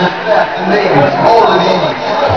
and name, all in English.